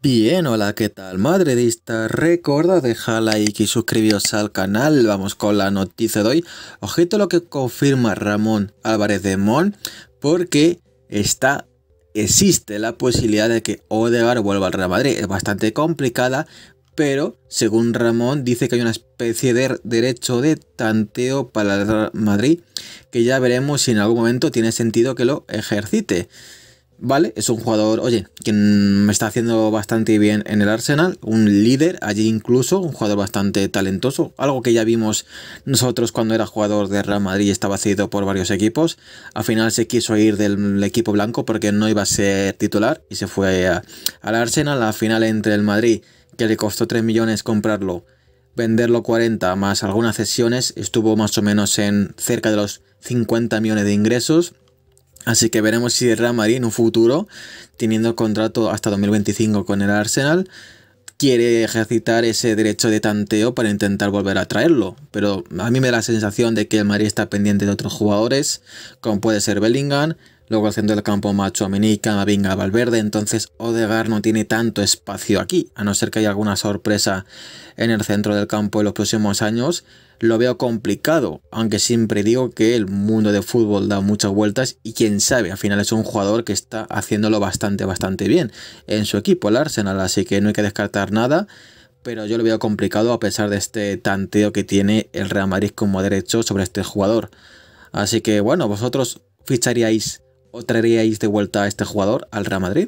Bien, hola, ¿qué tal madridista? Recuerda dejar like y suscribiros al canal. Vamos con la noticia de hoy. Ojito lo que confirma Ramón Álvarez de Mon, porque está existe la posibilidad de que Odegaard vuelva al Real Madrid. Es bastante complicada, pero según Ramón dice que hay una especie de derecho de tanteo para el Real Madrid que ya veremos si en algún momento tiene sentido que lo ejercite. ¿Vale? Es un jugador, oye, que me está haciendo bastante bien en el Arsenal, un líder allí incluso, un jugador bastante talentoso, algo que ya vimos nosotros cuando era jugador de Real Madrid y estaba cedido por varios equipos. Al final se quiso ir del equipo blanco porque no iba a ser titular y se fue al Arsenal. Al final entre el Madrid, que le costó 3 millones comprarlo, venderlo 40 más algunas cesiones, estuvo más o menos en cerca de los 50 millones de ingresos Así que veremos si Real Madrid en un futuro, teniendo contrato hasta 2025 con el Arsenal, quiere ejercitar ese derecho de tanteo para intentar volver a traerlo. Pero a mí me da la sensación de que el Madrid está pendiente de otros jugadores, como puede ser Bellingham, luego el centro del campo Macho Amenika, Mavinga, Valverde, entonces Odegaard no tiene tanto espacio aquí, a no ser que haya alguna sorpresa en el centro del campo en los próximos años, lo veo complicado, aunque siempre digo que el mundo de fútbol da muchas vueltas y quién sabe, al final es un jugador que está haciéndolo bastante, bastante bien en su equipo, el Arsenal, así que no hay que descartar nada, pero yo lo veo complicado a pesar de este tanteo que tiene el Real Madrid como derecho sobre este jugador. Así que bueno, vosotros ficharíais o traeríais de vuelta a este jugador al Real Madrid.